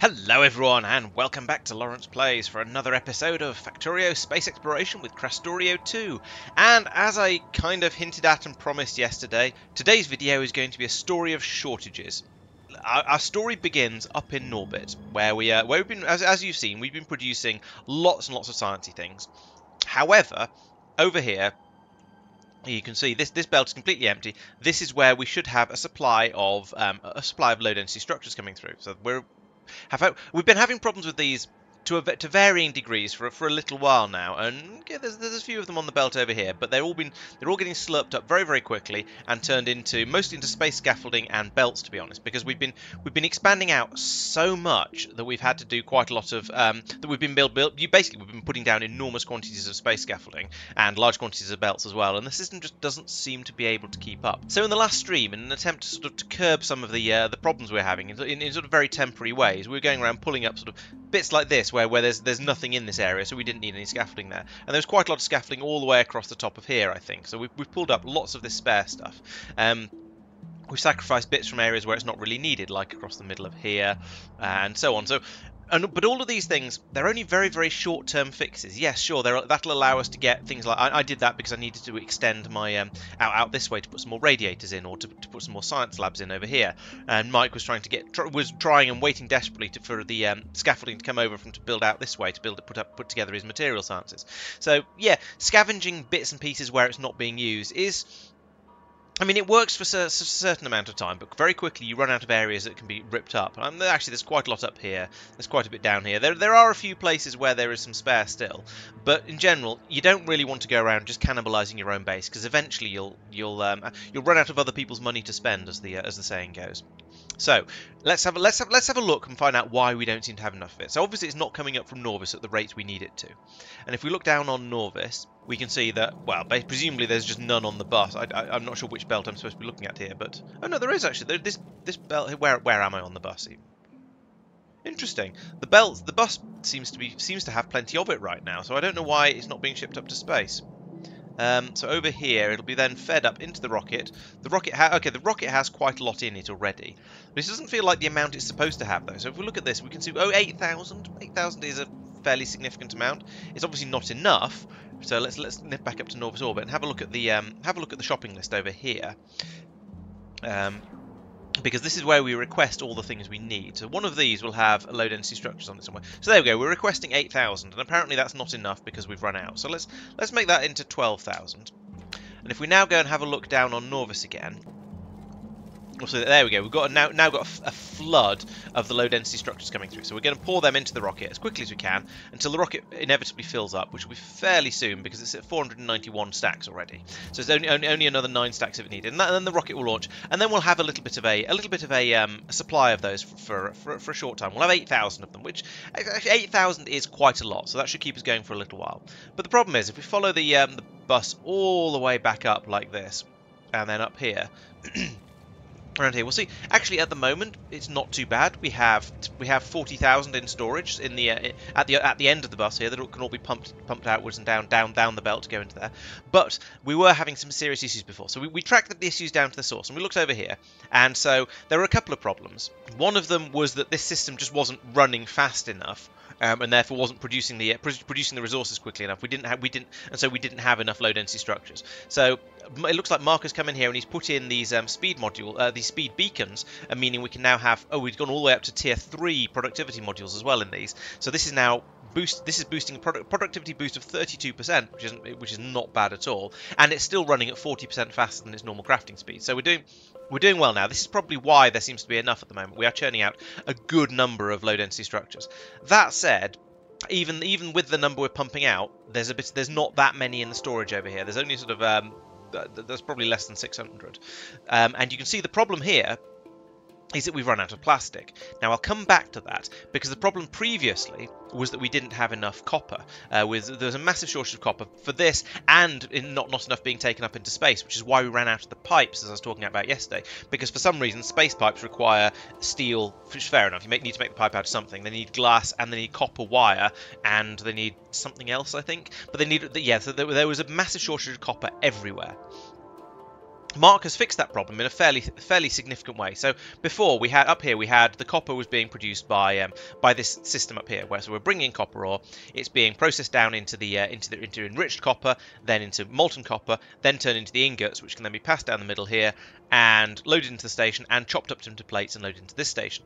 Hello everyone and welcome back to Laurence Plays for another episode of Factorio Space Exploration with Krastorio 2. And as I kind of hinted at and promised yesterday, today's video is going to be a story of shortages. Our, story begins up in Norbit, where we uh, where we've been, as, as you've seen, we've been producing lots and lots of sciencey things. However, over here, you can see this this belt is completely empty. This is where we should have a supply of um, a supply of low density structures coming through. So we're have we've been having problems with these to a, to varying degrees for for a little while now, and yeah, there's there's a few of them on the belt over here, but they're all been they're all getting slurped up very very quickly and turned into mostly into space scaffolding and belts to be honest, because we've been we've been expanding out so much that we've had to do quite a lot of um, that we've been build build you basically we've been putting down enormous quantities of space scaffolding and large quantities of belts as well, and the system just doesn't seem to be able to keep up. So in the last stream, in an attempt to sort of to curb some of the uh, the problems we're having in, in, in sort of very temporary ways, we were going around pulling up sort of bits like this where where there's there's nothing in this area, so we didn't need any scaffolding there. And there's quite a lot of scaffolding all the way across the top of here, I think. So we've, we've pulled up lots of this spare stuff. Um, we've sacrificed bits from areas where it's not really needed, like across the middle of here, and so on. So and, but all of these things, they're only very, very short-term fixes. Yes, sure, that'll allow us to get things like I, I, did that because I needed to extend my um, out out this way to put some more radiators in, or to, to, put some more science labs in over here. And Mike was trying to get tr was trying and waiting desperately to, for the um, scaffolding to come over from to build out this way to build put up put together his material sciences. So yeah, scavenging bits and pieces where it's not being used is I mean, it works for a certain amount of time, but very quickly you run out of areas that can be ripped up. Um, actually, there's quite a lot up here. There's quite a bit down here. There, there are a few places where there is some spare still, but in general, you don't really want to go around just cannibalising your own base because eventually you'll you'll um, you'll run out of other people's money to spend, as the uh, as the saying goes. So let's have a, let's have let's have a look and find out why we don't seem to have enough of it. So obviously it's not coming up from Nauvis at the rate we need it to, and if we look down on Nauvis, we can see that well, presumably there's just none on the bus. I, am not sure which belt I'm supposed to be looking at here, but oh no, there is actually there, this this belt. Where where am I on the bus? Interesting. The belt the bus seems to be seems to have plenty of it right now, so I don't know why it's not being shipped up to space. Um, so over here, it'll be then fed up into the rocket. The rocket, okay, the rocket has quite a lot in it already. This doesn't feel like the amount it's supposed to have, though. So if we look at this, we can see, oh, 8,000. 8,000 is a fairly significant amount. It's obviously not enough. So let's let's nip back up to Nauvis orbit and have a look at the um, have a look at the shopping list over here. Um, because this is where we request all the things we need. So one of these will have low density structures on it somewhere. So there we go, we're requesting 8,000, and apparently that's not enough because we've run out. So let's let's make that into 12,000. And if we now go and have a look down on Nauvis again, so there we go. We've got now now got a, flood of the low density structures coming through. So we're going to pour them into the rocket as quickly as we can until the rocket inevitably fills up, which will be fairly soon because it's at 491 stacks already. So it's only only, only another nine stacks if needed, and, that, and, then the rocket will launch, and then we'll have a little bit of a a little bit of a, um, a supply of those for, for for a short time. We'll have 8,000 of them, which 8,000 is quite a lot, so that should keep us going for a little while. But the problem is if we follow the um, the bus all the way back up like this, and then up here. around here. We'll see. Actually, at the moment, it's not too bad. We have we have 40,000 in storage in the uh, at the at the end of the bus here that can all be pumped pumped outwards and down down down the belt to go into there. But we were having some serious issues before, so we, we tracked the issues down to the source and we looked over here, and so there were a couple of problems. One of them was that this system just wasn't running fast enough um, and therefore wasn't producing the producing the resources quickly enough. We didn't have we didn't and so we didn't have enough low density structures. So it looks like Mark has come in here and he's put in these um, speed module uh, these speed beacons, uh, meaning we can now have oh we've gone all the way up to tier three productivity modules as well in these. So this is now boost this is boosting a product, productivity boost of 32% which is which is not bad at all and it's still running at 40% faster than its normal crafting speed so we're doing we're doing well now. This is probably why there seems to be enough at the moment. We are churning out a good number of low density structures. That said, even even with the number we're pumping out, there's a bit there's not that many in the storage over here. There's only sort of um, there's probably less than 600. Um, and you can see the problem here is that we've run out of plastic. Now I'll come back to that because the problem previously was that we didn't have enough copper. Uh, with there was a massive shortage of copper for this, and not not enough being taken up into space, which is why we ran out of the pipes, as I was talking about yesterday. Because for some reason, space pipes require steel, which is fair enough. You need to make the pipe out of something. They need glass, and they need copper wire, and they need something else, I think. But they need yeah. So there, there was a massive shortage of copper everywhere. Mark has fixed that problem in a fairly fairly significant way. So before we had up here we had the copper was being produced by um, by this system up here, where so we're bringing copper ore, it's being processed down into the uh, into the into enriched copper, then into molten copper, then turned into the ingots, which can then be passed down the middle here and loaded into the station and chopped up into plates and loaded into this station.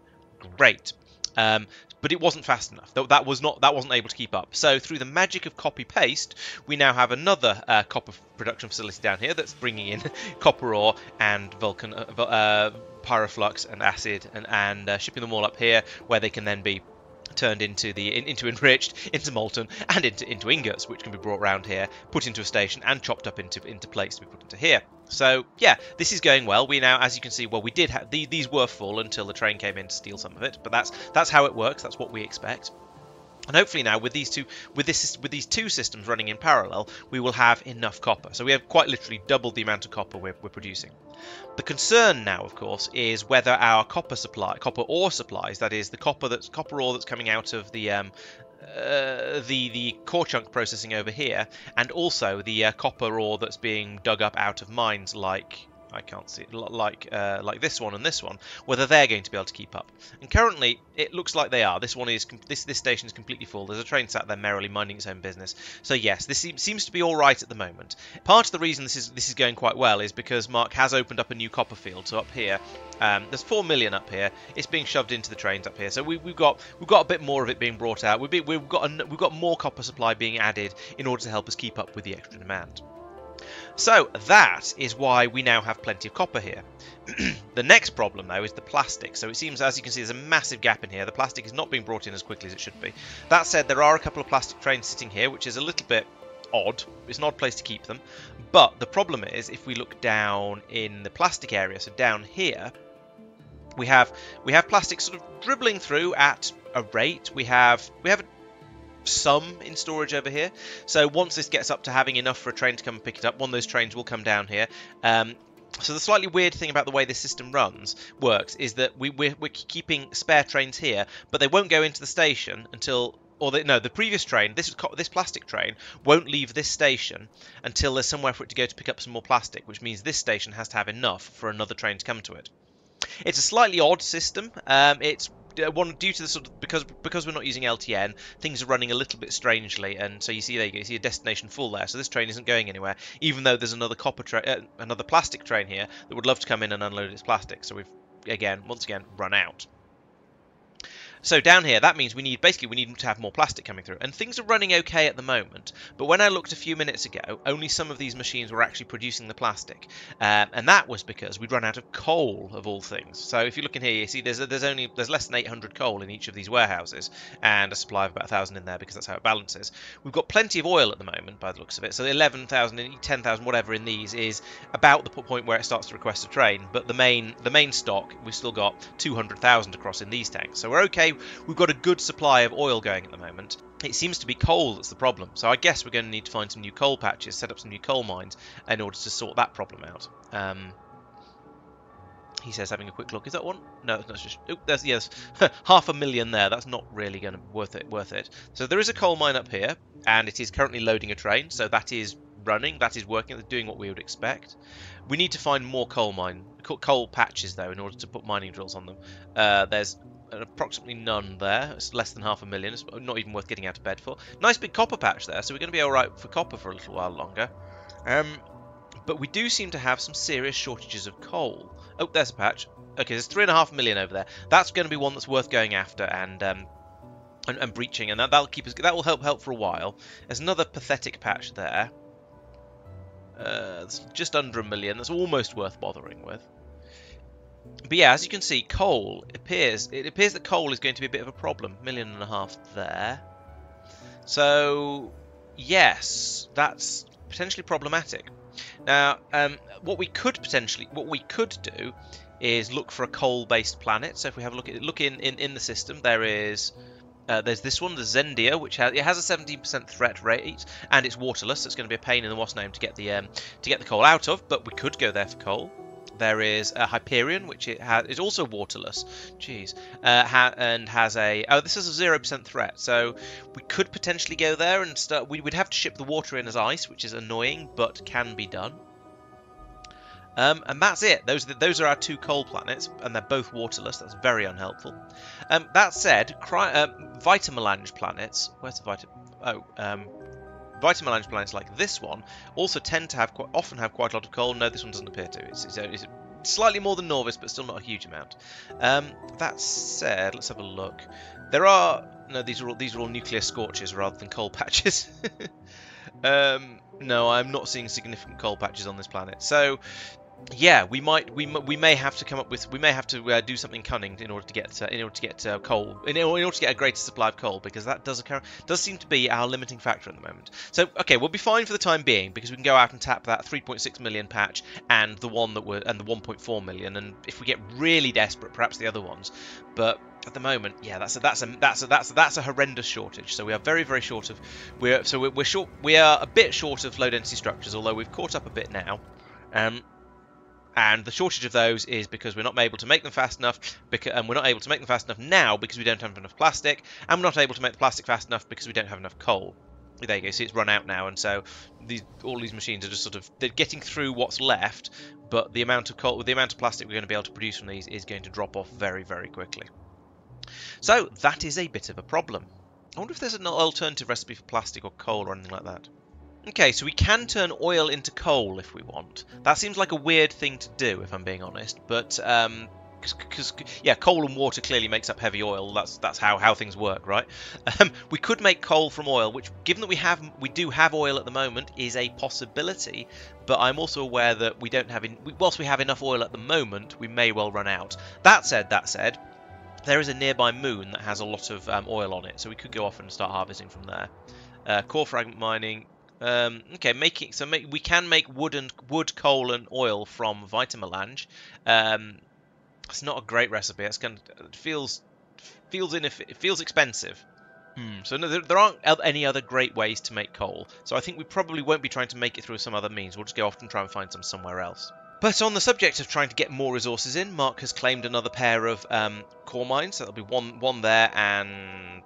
Great. Um, but it wasn't fast enough. That was not that wasn't able to keep up. So through the magic of copy paste, we now have another uh, copper production facility down here that's bringing in copper ore and Vulcan uh, uh, pyroflux and acid and and uh, shipping them all up here where they can then be turned into the in, into enriched, into molten, and into into ingots, which can be brought round here, put into a station, and chopped up into into plates to be put into here. So yeah, this is going well. We now, as you can see, well, we did have the, these were full until the train came in to steal some of it, but that's that's how it works. That's what we expect. And hopefully now with these two with this with these two systems running in parallel, we will have enough copper. So we have quite literally doubled the amount of copper we're, we're producing. The concern now, of course, is whether our copper supply, copper ore supplies, that is the copper that's copper ore that's coming out of the um, uh, the the core chunk processing over here, and also the uh, copper ore that's being dug up out of mines like I can't see it, like uh, like this one and this one, whether they're going to be able to keep up. And currently, it looks like they are. This one is this this station is completely full. There's a train sat there merrily minding its own business. So yes, this seems to be all right at the moment. Part of the reason this is this is going quite well is because Mark has opened up a new copper field. So up here, um, there's four million up here. It's being shoved into the trains up here. So we, have got we've got a bit more of it being brought out. We've, been, we've got a, we've got more copper supply being added in order to help us keep up with the extra demand. So that is why we now have plenty of copper here. the next problem though is the plastic. So it seems as you can see there's a massive gap in here. The plastic is not being brought in as quickly as it should be. That said there are a couple of plastic trains sitting here which is a little bit odd. It's an odd place to keep them. But the problem is if we look down in the plastic area, so down here, we have we have plastic sort of dribbling through at a rate. We have we have some in storage over here. So once this gets up to having enough for a train to come and pick it up, one of those trains will come down here. Um, so the slightly weird thing about the way this system runs works is that we, we're, we're keeping spare trains here, but they won't go into the station until or the, no, the previous train, this this plastic train, won't leave this station until there's somewhere for it to go to pick up some more plastic, which means this station has to have enough for another train to come to it. It's a slightly odd system. Um, it's one due to the sort of because because we're not using LTN, things are running a little bit strangely, and so you see there you, go, you see a destination full there. So this train isn't going anywhere, even though there's another copper train, uh, another plastic train here that would love to come in and unload its plastic. So we've again, once again, run out. So down here, that means we need, basically, we need to have more plastic coming through. And things are running okay at the moment, but when I looked a few minutes ago, only some of these machines were actually producing the plastic. Um, and that was because we'd run out of coal, of all things. So if you look in here, you see there's, there's only, there's less than 800 coal in each of these warehouses, and a supply of about 1,000 in there because that's how it balances. We've got plenty of oil at the moment, by the looks of it. So 11,000, 10,000, whatever in these is about the point where it starts to request a train. But the main, the main stock, we've still got 200,000 across in these tanks. So we're okay we've got a good supply of oil going at the moment. It seems to be coal that's the problem, so I guess we're going to need to find some new coal patches, set up some new coal mines in order to sort that problem out. Um, he says, having a quick look. Is that one? No, that's just. Oh, yes, half a million there. That's not really going to worth it. Worth it. So there is a coal mine up here, and it is currently loading a train. So that is running. That is working. It's doing what we would expect. We need to find more coal mine, coal patches though, in order to put mining drills on them. Uh, there's approximately none there. It's less than half a million. It's not even worth getting out of bed for. Nice big copper patch there, so we're going to be alright for copper for a little while longer. Um, but we do seem to have some serious shortages of coal. Oh, there's a patch. Okay, there's three and a half million over there. That's going to be one that's worth going after and um, and, and, breaching, and that, that'll keep us. That will help help for a while. There's another pathetic patch there. Uh, just under a million. That's almost worth bothering with. But yeah, as you can see, coal appears. It appears that coal is going to be a bit of a problem. Million and a half there. So yes, that's potentially problematic. Now, um, what we could potentially, what we could do, is look for a coal-based planet. So if we have a look at look in in, in the system, there is. Uh, there's this one, the Zendia, which has it has a 17% threat rate, and it's waterless. So it's going to be a pain in the what's name to get the um, to get the coal out of. But we could go there for coal. There is a Hyperion, which it has, is also waterless. Jeez. Uh, ha and has a... Oh, this is a 0% threat, so we could potentially go there and start... We would have to ship the water in as ice, which is annoying, but can be done. Um, and that's it. Those are those are our two coal planets, and they're both waterless. That's very unhelpful. Um, that said, cry, uh, planets. Where's the Vita? Oh, um, Vitamelange planets like this one also tend to have quite, often have quite a lot of coal. No, this one doesn't appear to. It's, it's, it's slightly more than Nauvis, but still not a huge amount. Um, that said, let's have a look. There are no. These are all these are all nuclear scorches rather than coal patches. um, no, I'm not seeing significant coal patches on this planet. So yeah, we might we we may have to come up with we may have to uh, do something cunning in order to get uh, in order to get uh, coal in, in, order to get a greater supply of coal because that does occur does seem to be our limiting factor at the moment. So okay, we'll be fine for the time being because we can go out and tap that 3.6 million patch and the one that were and the 1.4 million and if we get really desperate, perhaps the other ones. But at the moment, yeah, that's a that's a that's a that's a, that's a horrendous shortage. So we are very very short of we're so we're, we're short we are a bit short of low density structures, although we've caught up a bit now. Um, and the shortage of those is because we're not able to make them fast enough because, and we're not able to make them fast enough now because we don't have enough plastic and we're not able to make the plastic fast enough because we don't have enough coal. There you go see it's run out now and so these all these machines are just sort of they're getting through what's left but the amount of coal the amount of plastic we're going to be able to produce from these is going to drop off very very quickly. So that is a bit of a problem. I wonder if there's an alternative recipe for plastic or coal or anything like that Okay, so we can turn oil into coal if we want. That seems like a weird thing to do, if I'm being honest. But um, because yeah, coal and water clearly makes up heavy oil. That's that's how how things work, right? Um, we could make coal from oil, which, given that we have we do have oil at the moment, is a possibility. But I'm also aware that we don't have in, whilst we have enough oil at the moment, we may well run out. That said, that said, there is a nearby moon that has a lot of um, oil on it, so we could go off and start harvesting from there. Uh, core fragment mining, um, okay, making so make, we can make wood and wood, coal, and oil from Vitamelange. Um, it's not a great recipe. It's kind of, it feels feels in it feels expensive. Hmm. So no, there, there, aren't any other great ways to make coal. So I think we probably won't be trying to make it through some other means. We'll just go off and try and find some somewhere else. But on the subject of trying to get more resources in, Mark has claimed another pair of um, core mines. So there'll be one one there and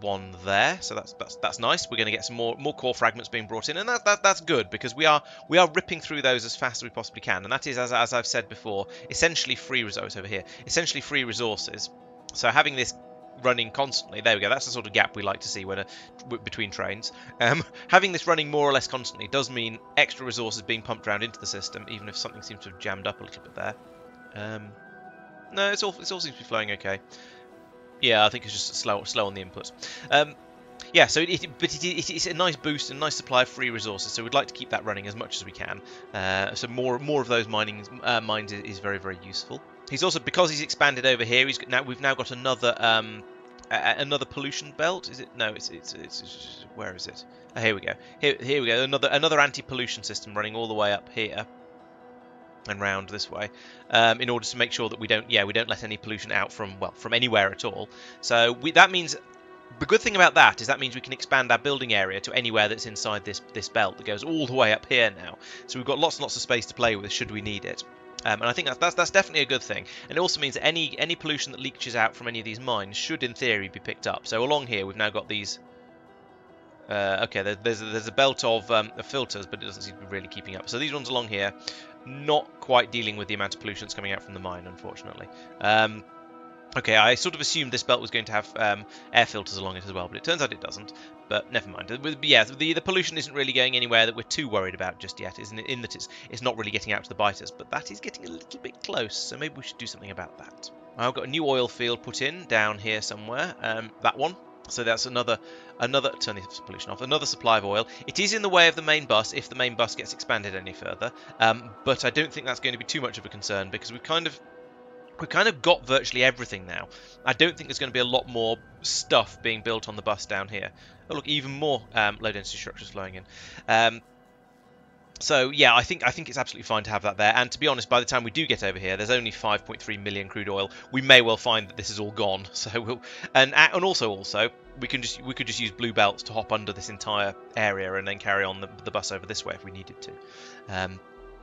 one there. So that's that's that's nice. We're going to get some more more core fragments being brought in, and that, that that's good because we are we are ripping through those as fast as we possibly can. And that is, as, as I've said before, essentially free resources over here. Essentially free resources. So having this running constantly. There we go. That's the sort of gap we like to see when a, between trains. Um, having this running more or less constantly does mean extra resources being pumped around into the system, even if something seems to have jammed up a little bit there. Um, no, it's all it all seems to be flowing okay. Yeah, I think it's just slow slow on the inputs. Um, yeah, so it, but it, it, it's a nice boost and nice supply of free resources. So we'd like to keep that running as much as we can. Uh, so more more of those mining uh, mines is very very useful. He's also because he's expanded over here. He's now we've now got another um, another pollution belt. Is it? No, it's it's, it's, it's where is it? Oh, here we go. Here here we go. Another another anti-pollution system running all the way up here and round this way um, in order to make sure that we don't yeah we don't let any pollution out from well from anywhere at all so we, that means the good thing about that is that means we can expand our building area to anywhere that's inside this this belt that goes all the way up here now so we've got lots and lots of space to play with should we need it um, and I think that's, that's, that's definitely a good thing. And it also means that any any pollution that leaches out from any of these mines should, in theory, be picked up. So along here, we've now got these. Uh, okay, there, there's a, there's a belt of, um, of filters, but it doesn't seem to be really keeping up. So these ones along here, not quite dealing with the amount of pollution that's coming out from the mine, unfortunately. Um, Okay, I sort of assumed this belt was going to have um, air filters along it as well, but it turns out it doesn't. But never mind. Yeah, the, the pollution isn't really going anywhere that we're too worried about just yet, isn't it? In that it's, it's not really getting out to the biters, but that is getting a little bit close, so maybe we should do something about that. I've got a new oil field put in down here somewhere, um, that one. So that's another, another turn the pollution off, another supply of oil. It is in the way of the main bus if the main bus gets expanded any further, um, but I don't think that's going to be too much of a concern because we've kind of we've kind of got virtually everything now. I don't think there's going to be a lot more stuff being built on the bus down here. Oh, look, even more um, low density structures flowing in. Um, so yeah, I think I think it's absolutely fine to have that there. And to be honest, by the time we do get over here, there's only 5.3 million crude oil. We may well find that this is all gone. So we'll and and also also we can just we could just use blue belts to hop under this entire area and then carry on the, the bus over this way if we needed to. Um,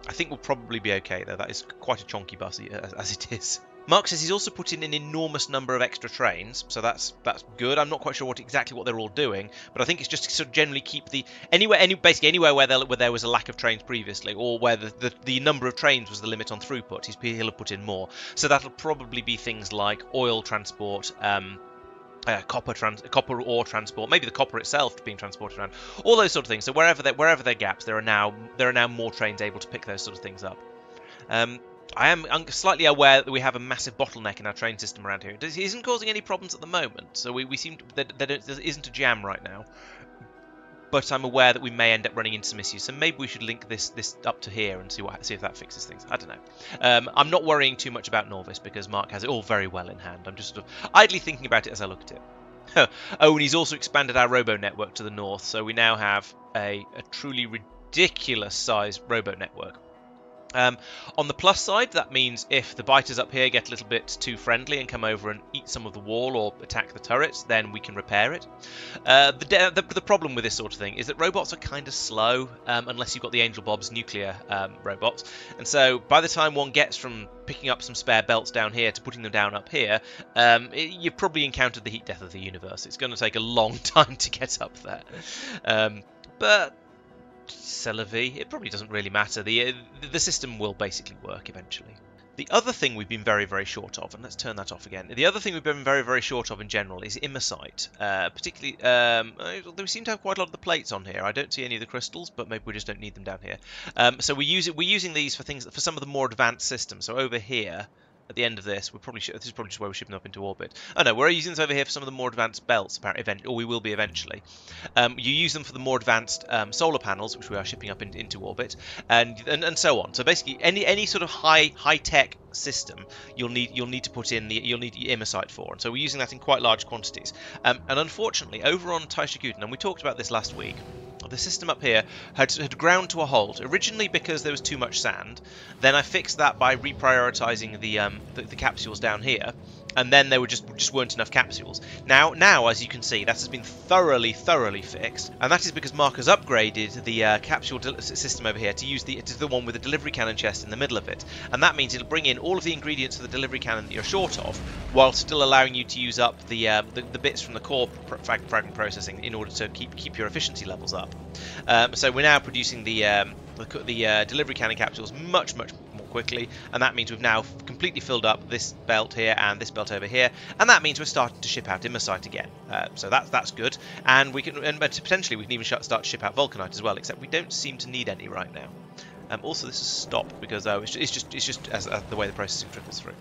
I think we'll probably be okay though. That is quite a chonky bus as it is. Mark says he's also put in an enormous number of extra trains, so that's that's good. I'm not quite sure what exactly what they're all doing, but I think it's just to sort of generally keep the anywhere, any basically anywhere where there, where there was a lack of trains previously, or where the, the, the number of trains was the limit on throughput. He's, he'll have put in more, so that'll probably be things like oil transport. Um, uh, copper trans- copper ore transport, maybe the copper itself being transported around, all those sort of things. So wherever there, wherever there are gaps, there are now there are now more trains able to pick those sort of things up. Um, I am slightly aware that we have a massive bottleneck in our train system around here. It isn't causing any problems at the moment, so we, we seem that there isn't a jam right now. But I'm aware that we may end up running into some issues, so maybe we should link this this up to here and see what see if that fixes things. I don't know. Um, I'm not worrying too much about Nauvis because Mark has it all very well in hand. I'm just sort of idly thinking about it as I look at it. oh, and he's also expanded our robo network to the north, so we now have a, a truly ridiculous sized robo network. Um, on the plus side, that means if the biters up here get a little bit too friendly and come over and eat some of the wall or attack the turrets, then we can repair it. Uh, the, the, the, problem with this sort of thing is that robots are kind of slow um, unless you've got the Angel Bob's nuclear um, robots. And so by the time one gets from picking up some spare belts down here to putting them down up here, um, it, you've probably encountered the heat death of the universe. It's going to take a long time to get up there. Um, but Celavi. It probably doesn't really matter. The, uh, the system will basically work eventually. The other thing we've been very, very short of, and let's turn that off again. The other thing we've been very, very short of in general is Imersite. Uh, particularly, um, uh, we seem to have quite a lot of the plates on here. I don't see any of the crystals, but maybe we just don't need them down here. Um, so we use it. We're using these for things for some of the more advanced systems. So over here, at the end of this, we're probably this is probably just where we're shipping up into orbit. Oh no, we're using this over here for some of the more advanced belts, apparently, or we will be eventually. Um, you use them for the more advanced um, solar panels, which we are shipping up in, into orbit, and, and and so on. So basically, any any sort of high high tech system, you'll need you'll need to put in the you'll need Imersite for, and so we're using that in quite large quantities. Um, and unfortunately, over on Taishikuten, and we talked about this last week, the system up here had, had ground to a halt, originally because there was too much sand. Then I fixed that by reprioritizing the, um, the, the capsules down here and then there were just just weren't enough capsules. Now, now as you can see, that has been thoroughly, thoroughly fixed, and that is because Mark has upgraded the uh, capsule system over here to use the to the one with the delivery cannon chest in the middle of it, and that means it'll bring in all of the ingredients for the delivery cannon that you're short of, while still allowing you to use up the uh, the, the, bits from the core fragment processing in order to keep keep your efficiency levels up. Um, so we're now producing the um, the, the uh, delivery cannon capsules much much more quickly, and that means we've now completely filled up this belt here and this belt over here, and that means we're starting to ship out Imersite again. Uh, so that's that's good, and we can and potentially we can even start to ship out Vulcanite as well, except we don't seem to need any right now. Um, also, this is stopped because it's, it's just it's just as, as the way the processing trickles through.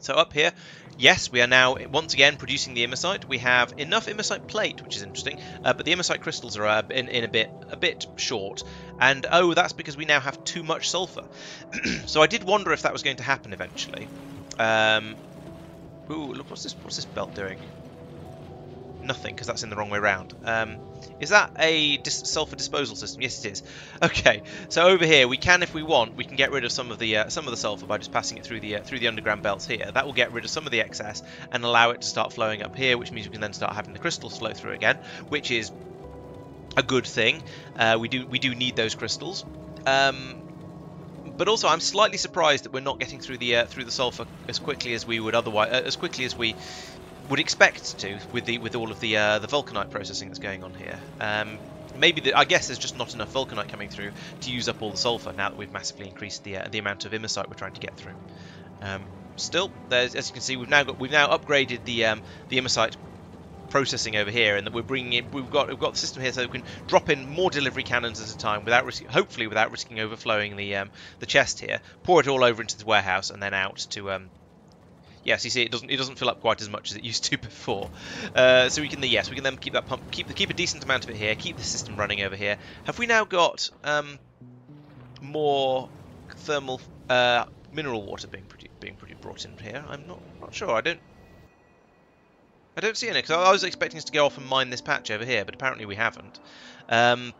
So up here, yes, we are now once again producing the Imersite. We have enough Imersite plate, which is interesting, uh, but the Imersite crystals are uh, in, in a bit a bit short. And oh, that's because we now have too much sulfur. so I did wonder if that was going to happen eventually. Um, ooh, look, what's this? What's this belt doing? Nothing, because that's in the wrong way round. Um, is that a dis sulfur disposal system? Yes, it is. Okay, so over here we can, if we want, we can get rid of some of the uh, some of the sulfur by just passing it through the uh, through the underground belts here. That will get rid of some of the excess and allow it to start flowing up here, which means we can then start having the crystals flow through again, which is a good thing. Uh, we do we do need those crystals. Um, but also, I'm slightly surprised that we're not getting through the uh, through the sulfur as quickly as we would otherwise, uh, as quickly as we would expect to with the with all of the uh, the vulcanite processing that's going on here. Um, maybe the, I guess there's just not enough vulcanite coming through to use up all the sulfur now that we've massively increased the uh, the amount of imersite we're trying to get through. Um, still, as you can see, we've now got we've now upgraded the um, the imersite processing over here, and that we're bringing in. We've got we've got the system here so we can drop in more delivery cannons at a time without risk, hopefully without risking overflowing the um, the chest here. Pour it all over into the warehouse and then out to um, yes, you see, it doesn't it doesn't fill up quite as much as it used to before. Uh, so we can yes, we can then keep that pump, keep keep a decent amount of it here, keep the system running over here. Have we now got um, more thermal uh, mineral water being being brought in here? I'm not not sure. I don't. I don't see any because I was expecting us to go off and mine this patch over here, but apparently we haven't. Um,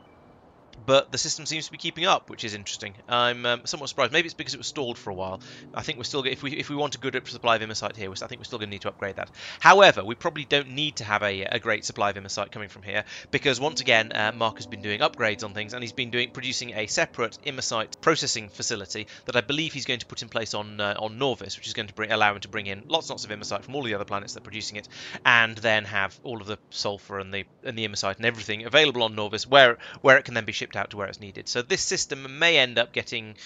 but the system seems to be keeping up, which is interesting. I'm um, somewhat surprised. Maybe it's because it was stalled for a while. I think we're still if we if we want a good supply of Imersite here, I think we're still going to need to upgrade that. However, we probably don't need to have a, a great supply of Imersite coming from here because once again, uh, Mark has been doing upgrades on things and he's been doing producing a separate Imersite processing facility that I believe he's going to put in place on uh, on Nauvis, which is going to bring, allow him to bring in lots and lots of Imersite from all the other planets that are producing it, and then have all of the sulfur and the and the Imersite and everything available on Nauvis, where where it can then be shipped out to where it's needed. So this system may end up getting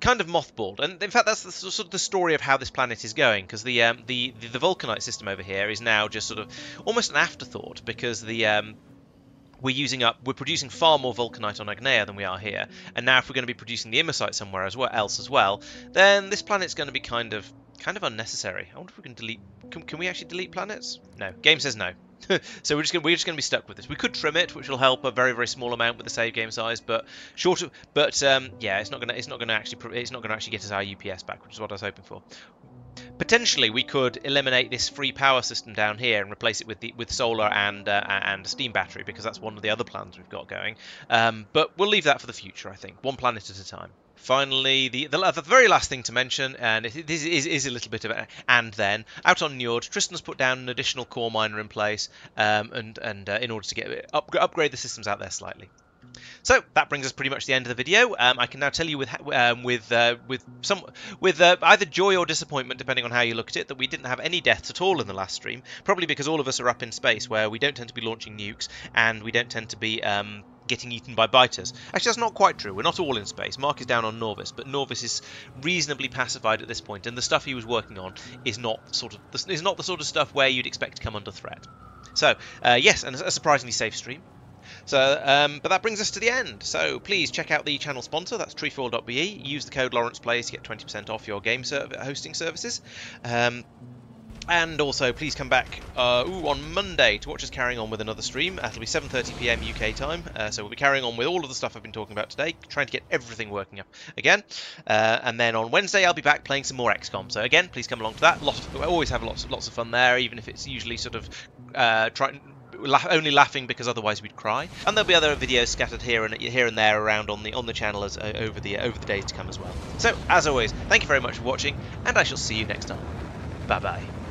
kind of mothballed, and in fact that's the, sort of the story of how this planet is going. Because the, um, the, the the Vulcanite system over here is now just sort of almost an afterthought because the um, we're using up we're producing far more vulcanite on Agnea than we are here. And now if we're going to be producing the Imersite somewhere as well else as well then this planet's going to be kind of kind of unnecessary. I wonder if we can delete can, can we actually delete planets? No. Game says no so we're just gonna, we're just going to be stuck with this. We could trim it, which will help a very very small amount with the save game size, but short of, but um, yeah, it's not gonna it's not gonna actually it's not gonna actually get us our UPS back, which is what I was hoping for. Potentially, we could eliminate this free power system down here and replace it with the, with solar and uh, and a steam battery because that's one of the other plans we've got going. Um, but we'll leave that for the future, I think, one planet at a time. Finally, the, the, the very last thing to mention, and this is, is, a little bit of a and then out on Njord, Tristan's put down an additional core miner in place, um, and and uh, in order to get up, upgrade the systems out there slightly. So that brings us pretty much to the end of the video. Um, I can now tell you with um, with uh, with some with uh, either joy or disappointment, depending on how you look at it, that we didn't have any deaths at all in the last stream. Probably because all of us are up in space, where we don't tend to be launching nukes and we don't tend to be um, getting eaten by biters. Actually, that's not quite true. We're not all in space. Mark is down on Nauvis, but Nauvis is reasonably pacified at this point, and the stuff he was working on is not sort of is not the sort of stuff where you'd expect to come under threat. So, uh, yes, and a surprisingly safe stream. So, um, but that brings us to the end. So please check out the channel sponsor. That's treefoil.be. Use the code Laurence Plays to get 20% off your game hosting services. Um, and also, please come back uh, ooh, on Monday to watch us carrying on with another stream. That'll be 7.30pm UK time. Uh, so we'll be carrying on with all of the stuff I've been talking about today, trying to get everything working up again. Uh, and then on Wednesday, I'll be back playing some more XCOM. So again, please come along to that. Lots of, I always have lots of, lots of fun there, even if it's usually sort of uh, trying only laughing because otherwise we'd cry. And there'll be other videos scattered here and here and there around on the on the channel as uh, over the over the days to come as well. So as always, thank you very much for watching, and I shall see you next time. Bye bye.